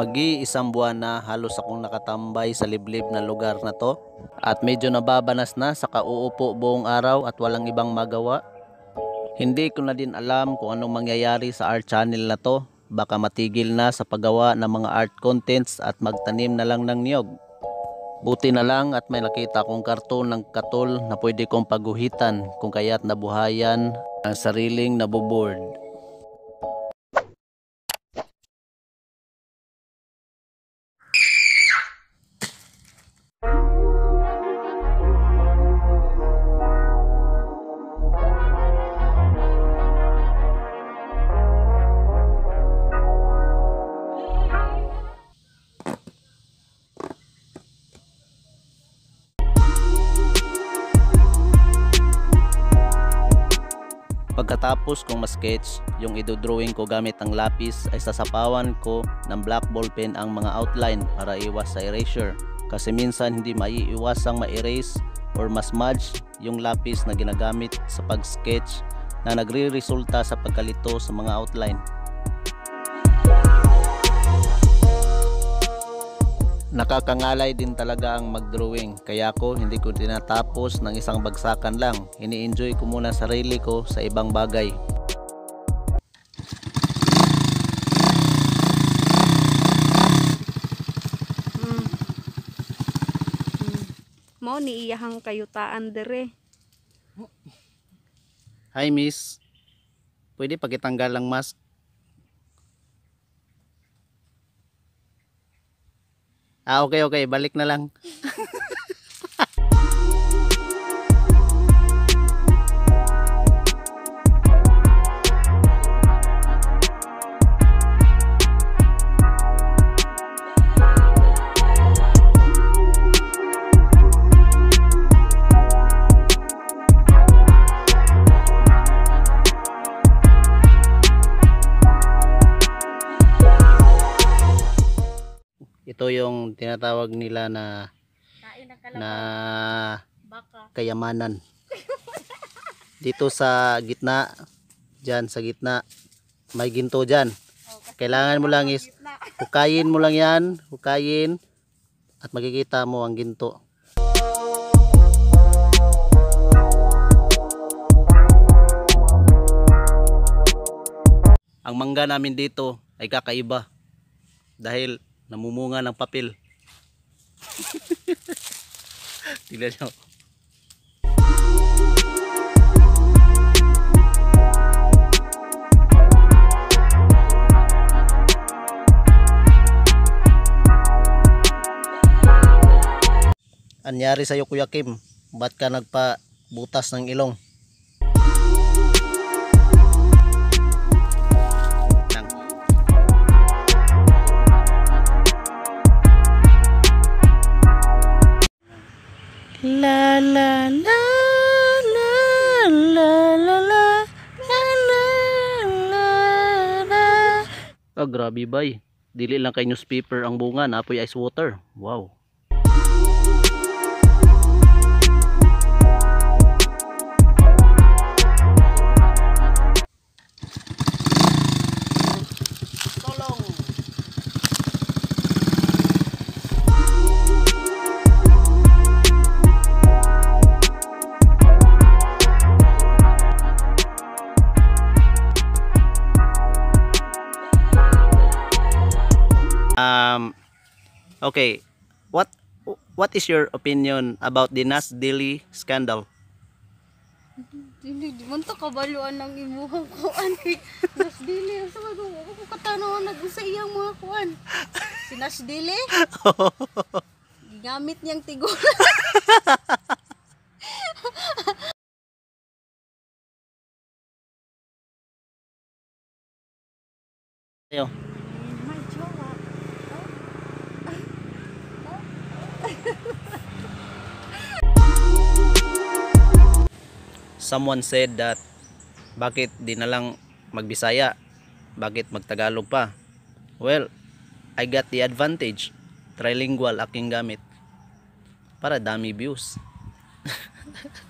Magi-isang buwan na halos akong nakatambay sa liblib na lugar na to at medyo nababanas na sa kauupo buong araw at walang ibang magawa. Hindi ko na din alam kung anong mangyayari sa art channel na to. Baka matigil na sa paggawa ng mga art contents at magtanim na lang ng niyog. Buti na lang at may nakita kong karton ng katol na pwede kong paguhitan kung kaya't nabuhayan ang sariling nabuboard. Pagkatapos kong ma-sketch, yung idodrawing ko gamit ang lapis ay sasapawan ko ng black ball pen ang mga outline para iwas sa erasure. Kasi minsan hindi maiiwasang ma-erase or mas-smudge yung lapis na ginagamit sa pag-sketch na nagre-resulta sa pagkalito sa mga outline. Nakakangalay din talaga ang mag-drawing kaya ako hindi ko tinatapos ng isang bagsakan lang. Ini-enjoy ko muna sarili ko sa ibang bagay. Mm. Mm. Mao ni iyahang kayutaan dere. Hi miss, pwede pagitanggal ang mask? Ah okay okay, balik na lang. Ito yung tinatawag nila na na baka. kayamanan. Dito sa gitna, dyan sa gitna, may ginto dyan. Kailangan mo lang is hukayin mo lang yan, hukayin at makikita mo ang ginto. Ang mangga namin dito ay kakaiba dahil namumunga ng papel. Tignan nyo. Anyari sa'yo Kuya Kim? Ba't ka nagpa-butas ng ilong? La la la la la la la la la la la Ah, grabe bay. Dili lang kay newspaper ang bunga, napoy ice water. Wow. Okay. What what is your opinion about the Nas Daily scandal? Dili di man to kabaluan ng imuhang kuan. Nas dili sa mga ako ko katanaw nag-usa iyang mga kuan. Si Nas dili. Gigamit niyang tigol. Ayo. Someone said that bakit di na lang magbisaya? Bakit magtagalog pa? Well, I got the advantage. Trilingual aking gamit. Para dami views.